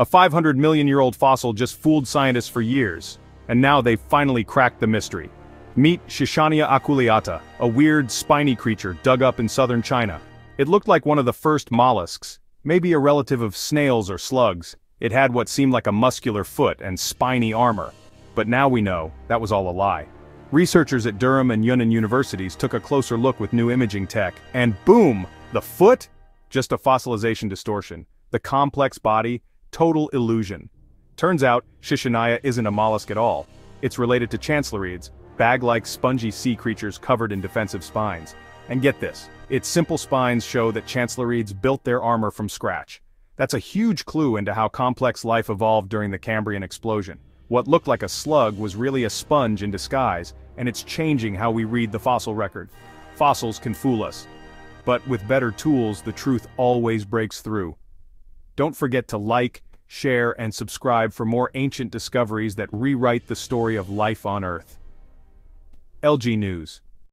A 500 million year old fossil just fooled scientists for years, and now they've finally cracked the mystery. Meet Shishania aculeata, a weird, spiny creature dug up in southern China. It looked like one of the first mollusks, maybe a relative of snails or slugs. It had what seemed like a muscular foot and spiny armor. But now we know, that was all a lie. Researchers at Durham and Yunnan universities took a closer look with new imaging tech, and boom! The foot? Just a fossilization distortion. The complex body, total illusion. Turns out, Shishania isn't a mollusk at all. It's related to chancellorids, bag-like spongy sea creatures covered in defensive spines. And get this, its simple spines show that chancellorids built their armor from scratch. That's a huge clue into how complex life evolved during the Cambrian explosion. What looked like a slug was really a sponge in disguise, and it's changing how we read the fossil record. Fossils can fool us. But with better tools the truth always breaks through. Don't forget to like, share and subscribe for more ancient discoveries that rewrite the story of life on Earth. LG News